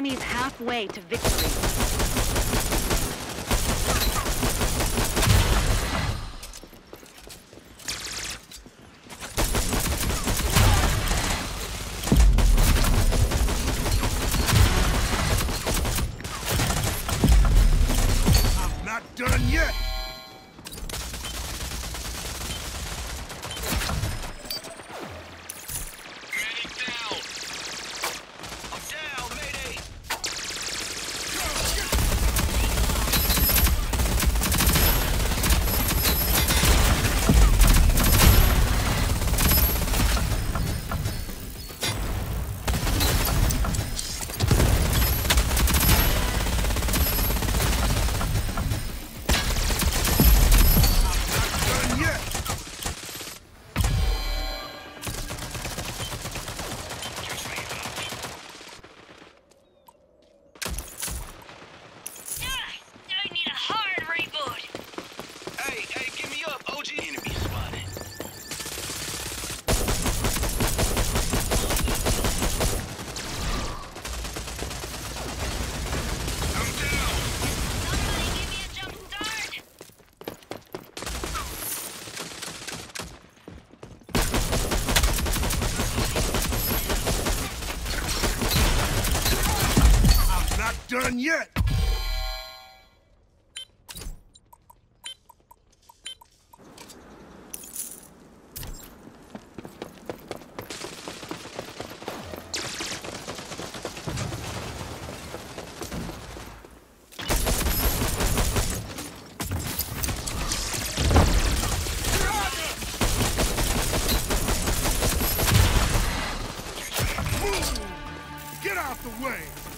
enemies halfway to victory. done yet. Get out the way!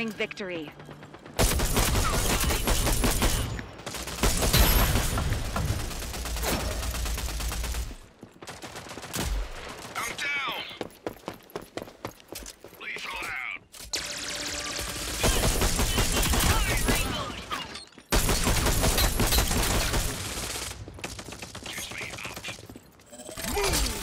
nearing victory. Move!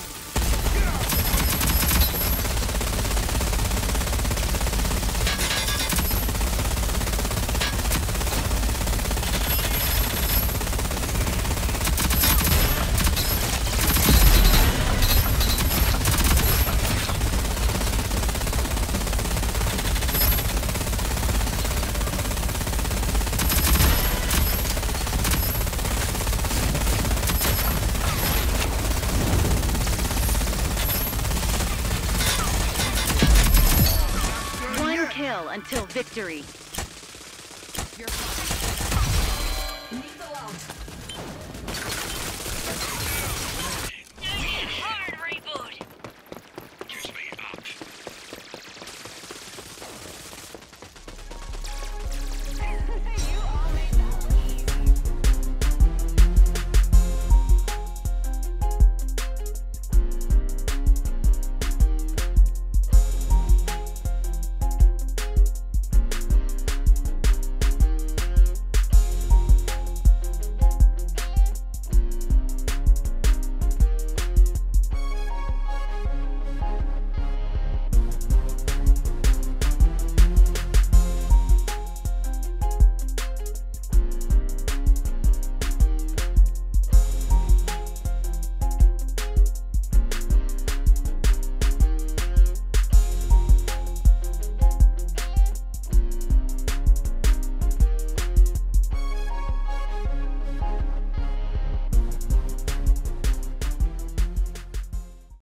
Kill until victory. You're fine. Leave.